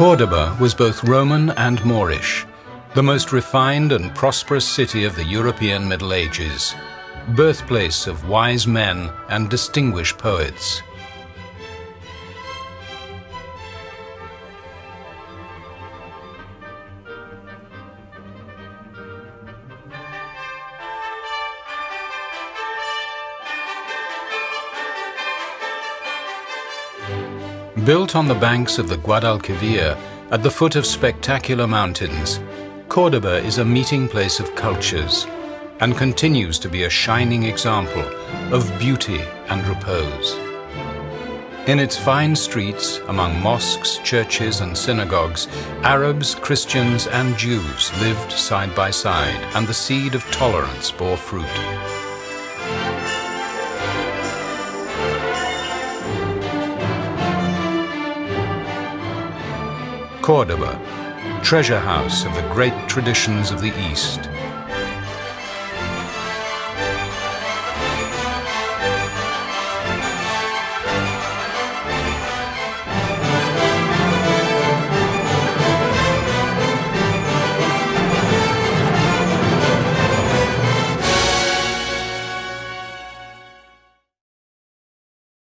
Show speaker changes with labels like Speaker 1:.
Speaker 1: Cordoba was both Roman and Moorish, the most refined and prosperous city of the European Middle Ages, birthplace of wise men and distinguished poets. Built on the banks of the Guadalquivir at the foot of spectacular mountains, Cordoba is a meeting place of cultures and continues to be a shining example of beauty and repose. In its fine streets, among mosques, churches and synagogues, Arabs, Christians and Jews lived side by side and the seed of tolerance bore fruit. Cordoba, treasure house of the great traditions of the East.